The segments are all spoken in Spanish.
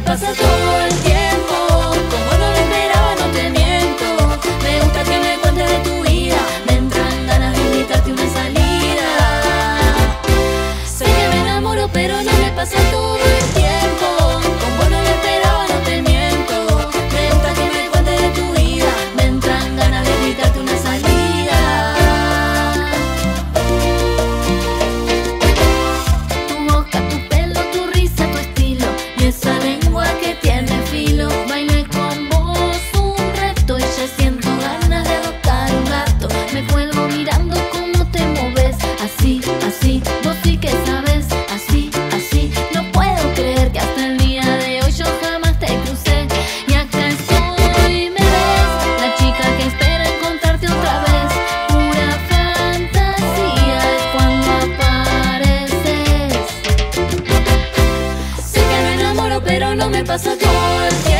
me pasa todo el tiempo. Como no lo esperaba, no te miento. Me gusta que me cuentes de tu vida. Me entran ganas de invitarte una salida. Sé que me enamoro, pero ya me pasa todo el tiempo. cuando me pasa por.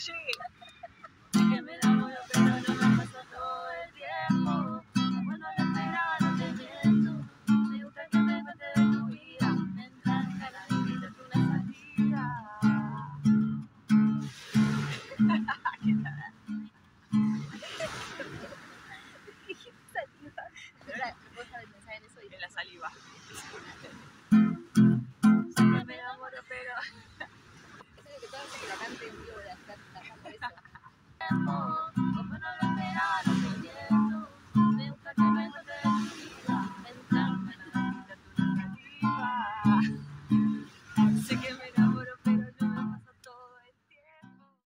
shade. Oh,